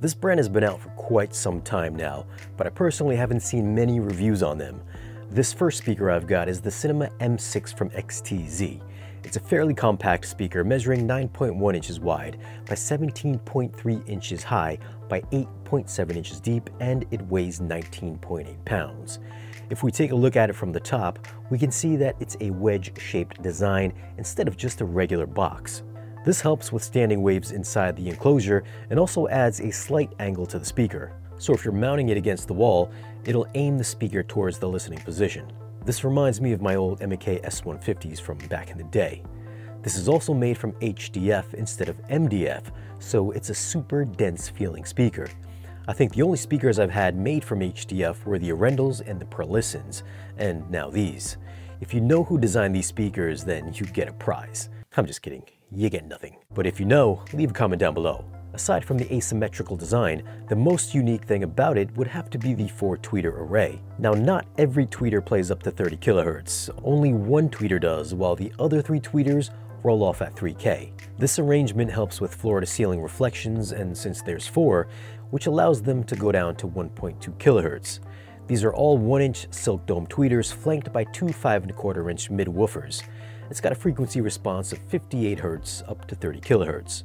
This brand has been out for quite some time now, but I personally haven't seen many reviews on them. This first speaker I've got is the Cinema M6 from XTZ. It's a fairly compact speaker measuring 9.1 inches wide by 17.3 inches high by 8.7 inches deep and it weighs 19.8 pounds. If we take a look at it from the top, we can see that it's a wedge-shaped design instead of just a regular box. This helps with standing waves inside the enclosure and also adds a slight angle to the speaker. So if you're mounting it against the wall, it'll aim the speaker towards the listening position. This reminds me of my old M&K S150s from back in the day. This is also made from HDF instead of MDF, so it's a super dense feeling speaker. I think the only speakers I've had made from HDF were the Arendals and the Perlistens, and now these. If you know who designed these speakers, then you get a prize. I'm just kidding you get nothing. But if you know, leave a comment down below. Aside from the asymmetrical design, the most unique thing about it would have to be the 4 tweeter array. Now not every tweeter plays up to 30 kHz, only one tweeter does, while the other three tweeters roll off at 3K. This arrangement helps with floor to ceiling reflections and since there's four, which allows them to go down to 1.2 kHz. These are all 1-inch silk dome tweeters flanked by two 5 quarter inch mid-woofers. It's got a frequency response of 58 Hz up to 30 kHz.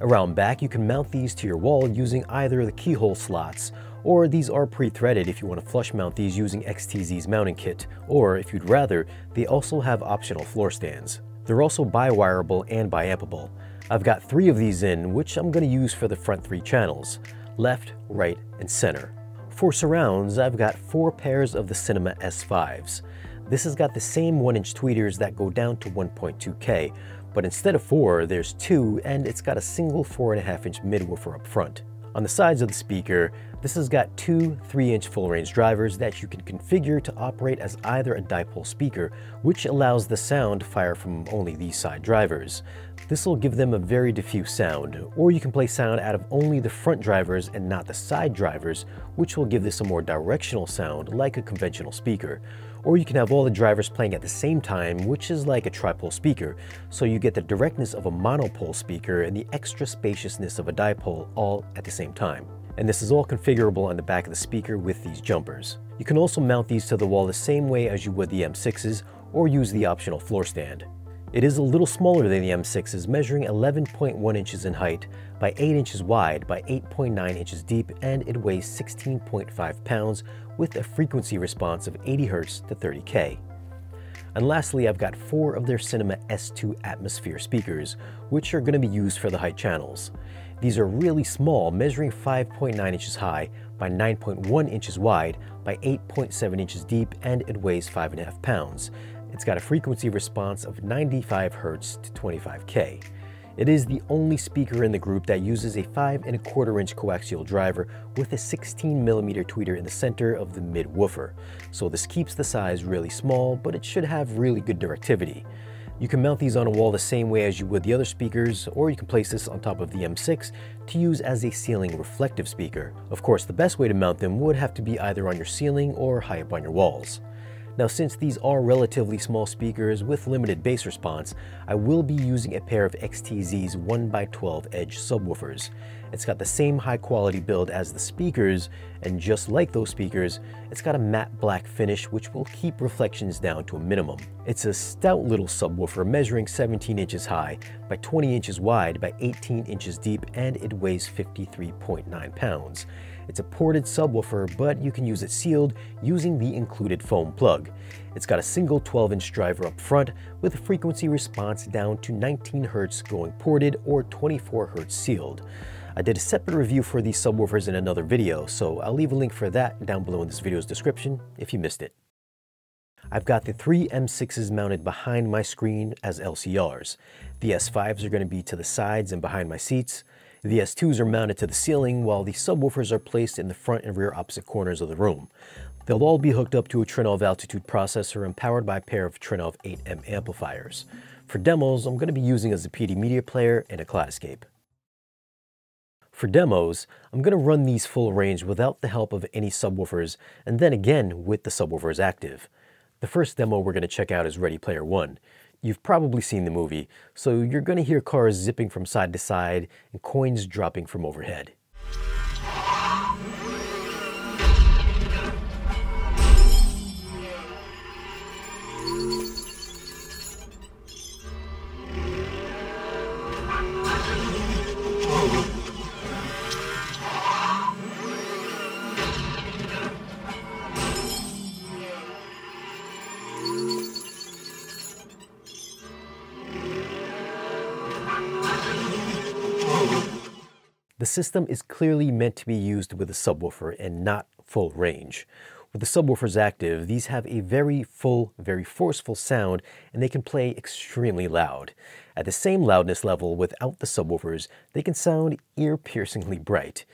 Around back, you can mount these to your wall using either the keyhole slots, or these are pre-threaded if you want to flush mount these using XTZ's mounting kit, or if you'd rather, they also have optional floor stands. They're also bi-wireable and bi-ampable. I've got three of these in, which I'm going to use for the front three channels, left, right, and center. For surrounds, I've got four pairs of the Cinema S5s. This has got the same 1-inch tweeters that go down to 1.2K, but instead of four, there's two, and it's got a single 4.5-inch midwoofer up front. On the sides of the speaker, this has got two 3-inch full-range drivers that you can configure to operate as either a dipole speaker, which allows the sound to fire from only these side drivers. This will give them a very diffuse sound, or you can play sound out of only the front drivers and not the side drivers, which will give this a more directional sound like a conventional speaker. Or you can have all the drivers playing at the same time, which is like a tripole speaker, so you get the directness of a monopole speaker and the extra spaciousness of a dipole all at the same time. And this is all configurable on the back of the speaker with these jumpers. You can also mount these to the wall the same way as you would the M6s, or use the optional floor stand. It is a little smaller than the M6s, measuring 11.1 inches in height by 8 inches wide by 8.9 inches deep, and it weighs 16.5 pounds with a frequency response of 80 Hz to 30K. And lastly, I've got four of their Cinema S2 Atmosphere speakers, which are going to be used for the height channels. These are really small, measuring 5.9 inches high by 9.1 inches wide by 8.7 inches deep, and it weighs 5.5 pounds. It's got a frequency response of 95 Hz to 25K. It is the only speaker in the group that uses a 5 and a quarter inch coaxial driver with a 16 millimeter tweeter in the center of the mid woofer. So this keeps the size really small, but it should have really good directivity. You can mount these on a wall the same way as you would the other speakers, or you can place this on top of the M6 to use as a ceiling reflective speaker. Of course, the best way to mount them would have to be either on your ceiling or high up on your walls. Now since these are relatively small speakers with limited bass response, I will be using a pair of XTZ's 1x12 edge subwoofers. It's got the same high quality build as the speakers, and just like those speakers, it's got a matte black finish which will keep reflections down to a minimum. It's a stout little subwoofer measuring 17 inches high by 20 inches wide by 18 inches deep and it weighs 53.9 pounds. It's a ported subwoofer, but you can use it sealed using the included foam plug. It's got a single 12-inch driver up front with a frequency response down to 19 Hz going ported or 24 Hz sealed. I did a separate review for these subwoofers in another video, so I'll leave a link for that down below in this video's description if you missed it. I've got the three M6s mounted behind my screen as LCRs. The S5s are going to be to the sides and behind my seats. The S2s are mounted to the ceiling while the subwoofers are placed in the front and rear opposite corners of the room. They'll all be hooked up to a Trinnov Altitude processor and powered by a pair of Trinnov 8M amplifiers. For demos, I'm going to be using a Zappiti media player and a Kaleidescape. For demos, I'm going to run these full range without the help of any subwoofers, and then again with the subwoofers active. The first demo we're going to check out is Ready Player One. You've probably seen the movie, so you're gonna hear cars zipping from side to side and coins dropping from overhead. The system is clearly meant to be used with a subwoofer and not full range. With the subwoofers active, these have a very full, very forceful sound and they can play extremely loud. At the same loudness level without the subwoofers, they can sound ear-piercingly bright.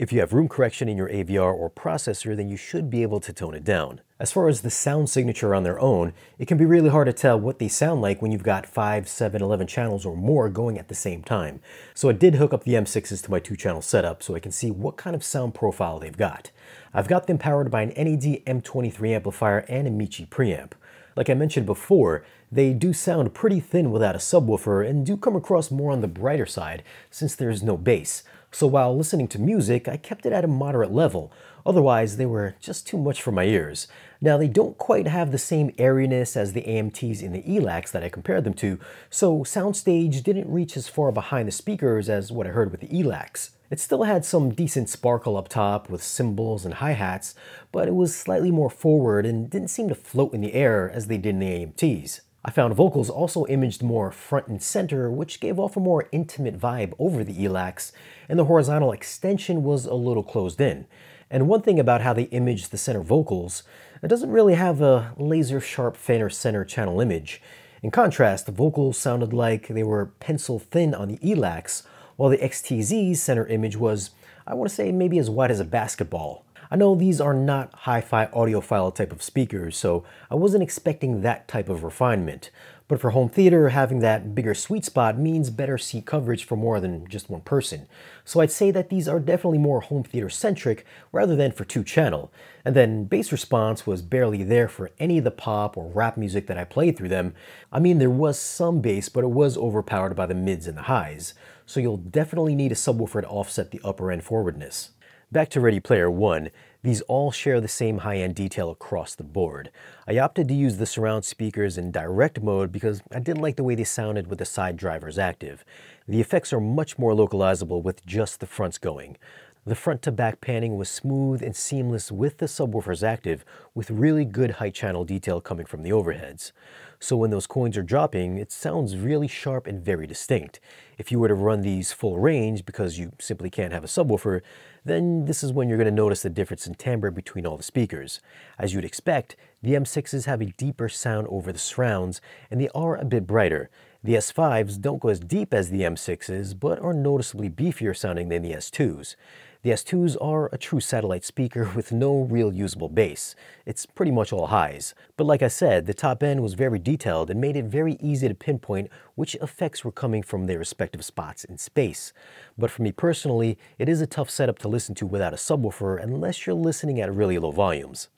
If you have room correction in your AVR or processor, then you should be able to tone it down. As far as the sound signature on their own, it can be really hard to tell what they sound like when you've got 5, 7, 11 channels or more going at the same time. So I did hook up the M6s to my two channel setup so I can see what kind of sound profile they've got. I've got them powered by an NAD M23 amplifier and a Michi preamp. Like I mentioned before, they do sound pretty thin without a subwoofer and do come across more on the brighter side since there's no bass so while listening to music, I kept it at a moderate level. Otherwise, they were just too much for my ears. Now, they don't quite have the same airiness as the AMTs in the ELACs that I compared them to, so soundstage didn't reach as far behind the speakers as what I heard with the ELACs. It still had some decent sparkle up top with cymbals and hi-hats, but it was slightly more forward and didn't seem to float in the air as they did in the AMTs. I found vocals also imaged more front and center, which gave off a more intimate vibe over the ELACs, and the horizontal extension was a little closed in. And one thing about how they imaged the center vocals, it doesn't really have a laser sharp Fender center channel image. In contrast, the vocals sounded like they were pencil thin on the ELACs, while the XTZ's center image was, I want to say, maybe as wide as a basketball. I know these are not hi-fi audiophile type of speakers, so I wasn't expecting that type of refinement. But for home theater, having that bigger sweet spot means better seat coverage for more than just one person. So I'd say that these are definitely more home theater centric rather than for two channel. And then bass response was barely there for any of the pop or rap music that I played through them. I mean, there was some bass, but it was overpowered by the mids and the highs. So you'll definitely need a subwoofer to offset the upper end forwardness. Back to Ready Player One, these all share the same high-end detail across the board. I opted to use the surround speakers in direct mode because I didn't like the way they sounded with the side drivers active. The effects are much more localizable with just the fronts going. The front to back panning was smooth and seamless with the subwoofers active, with really good height channel detail coming from the overheads. So when those coins are dropping, it sounds really sharp and very distinct. If you were to run these full range because you simply can't have a subwoofer, then this is when you're going to notice the difference in timbre between all the speakers. As you'd expect, the M6s have a deeper sound over the surrounds, and they are a bit brighter. The S5s don't go as deep as the M6s, but are noticeably beefier sounding than the S2s. The S2s are a true satellite speaker with no real usable bass. It's pretty much all highs. But like I said, the top end was very detailed and made it very easy to pinpoint which effects were coming from their respective spots in space. But for me personally, it is a tough setup to listen to without a subwoofer unless you're listening at really low volumes.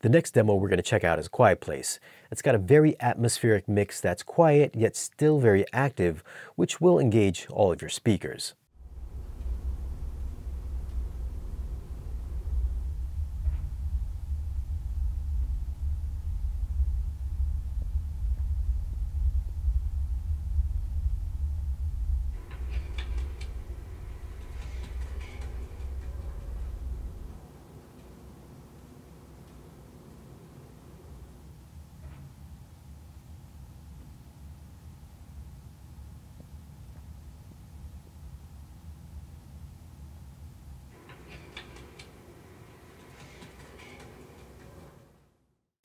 The next demo we're going to check out is Quiet Place. It's got a very atmospheric mix that's quiet yet still very active, which will engage all of your speakers.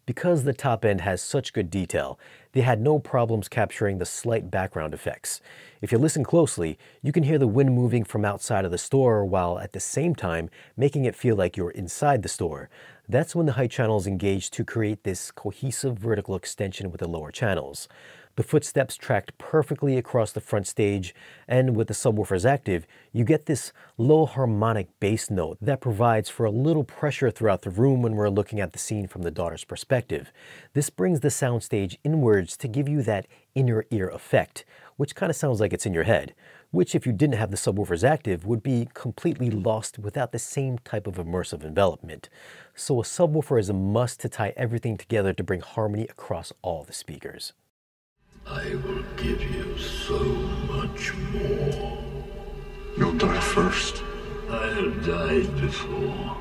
Because the top end has such good detail, they had no problems capturing the slight background effects. If you listen closely, you can hear the wind moving from outside of the store while at the same time making it feel like you're inside the store. That's when the height channels engage to create this cohesive vertical extension with the lower channels. The footsteps tracked perfectly across the front stage, and with the subwoofers active, you get this low harmonic bass note that provides for a little pressure throughout the room when we're looking at the scene from the daughter's perspective. This brings the soundstage inwards to give you that inner ear effect, which kind of sounds like it's in your head, which if you didn't have the subwoofers active would be completely lost without the same type of immersive envelopment. So a subwoofer is a must to tie everything together to bring harmony across all the speakers. I will give you so much more. You'll die first. I have died before.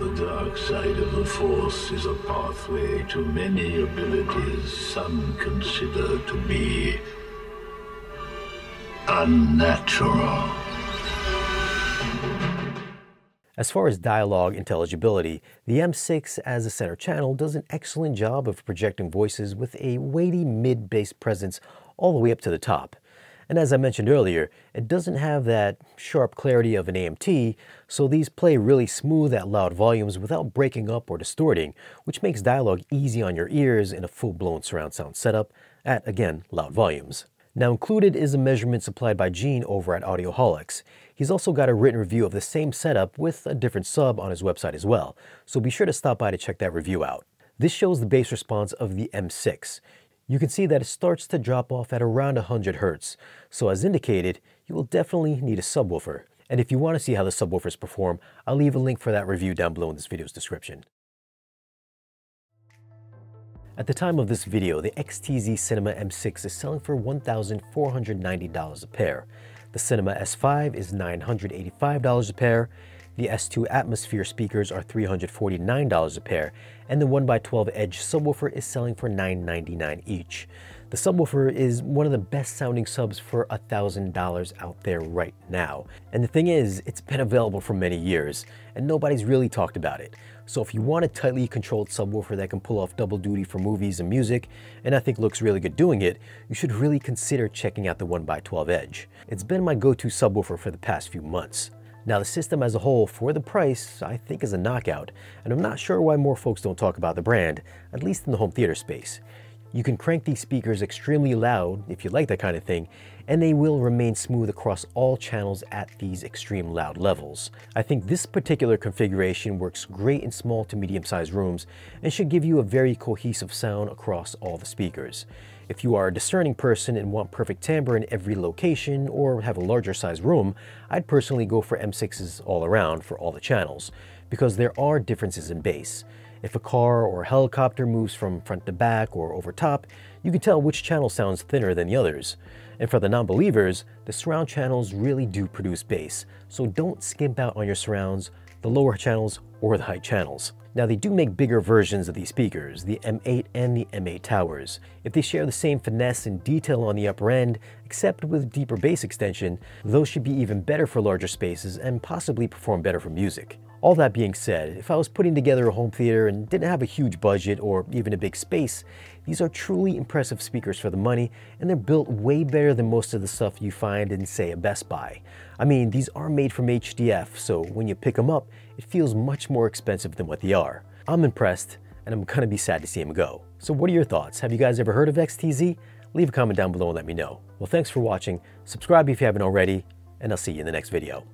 The dark side of the Force is a pathway to many abilities some consider to be unnatural. As far as dialogue intelligibility, the M6 as a center channel does an excellent job of projecting voices with a weighty mid-bass presence all the way up to the top. And as I mentioned earlier, it doesn't have that sharp clarity of an AMT, so these play really smooth at loud volumes without breaking up or distorting, which makes dialogue easy on your ears in a full-blown surround sound setup at, again, loud volumes. Now included is a measurement supplied by Gene over at Audioholics. He's also got a written review of the same setup with a different sub on his website as well, so be sure to stop by to check that review out. This shows the bass response of the M6. You can see that it starts to drop off at around 100 Hz, so as indicated, you will definitely need a subwoofer. And if you want to see how the subwoofers perform, I'll leave a link for that review down below in this video's description. At the time of this video, the XTZ Cinema M6 is selling for $1,490 a pair. The Cinema S5 is $985 a pair. The S2 Atmosphere speakers are $349 a pair, and the 1x12 Edge subwoofer is selling for 999 each. The subwoofer is one of the best sounding subs for $1,000 out there right now. And the thing is, it's been available for many years, and nobody's really talked about it. So if you want a tightly controlled subwoofer that can pull off double duty for movies and music, and I think looks really good doing it, you should really consider checking out the 1x12 Edge. It's been my go-to subwoofer for the past few months. Now the system as a whole, for the price, I think is a knockout, and I'm not sure why more folks don't talk about the brand, at least in the home theater space. You can crank these speakers extremely loud, if you like that kind of thing, and they will remain smooth across all channels at these extreme loud levels. I think this particular configuration works great in small to medium-sized rooms and should give you a very cohesive sound across all the speakers. If you are a discerning person and want perfect timbre in every location or have a larger size room, I'd personally go for M6s all around for all the channels, because there are differences in bass. If a car or a helicopter moves from front to back or over top, you can tell which channel sounds thinner than the others. And for the non-believers, the surround channels really do produce bass, so don't skimp out on your surrounds, the lower channels or the high channels. Now they do make bigger versions of these speakers, the M8 and the M8 Towers. If they share the same finesse and detail on the upper end, except with deeper bass extension, those should be even better for larger spaces and possibly perform better for music. All that being said, if I was putting together a home theater and didn't have a huge budget or even a big space, these are truly impressive speakers for the money and they're built way better than most of the stuff you find in say a Best Buy. I mean, these are made from HDF, so when you pick them up, it feels much more expensive than what they are. I'm impressed and I'm gonna be sad to see him go. So what are your thoughts? Have you guys ever heard of XTZ? Leave a comment down below and let me know. Well, thanks for watching. Subscribe if you haven't already, and I'll see you in the next video.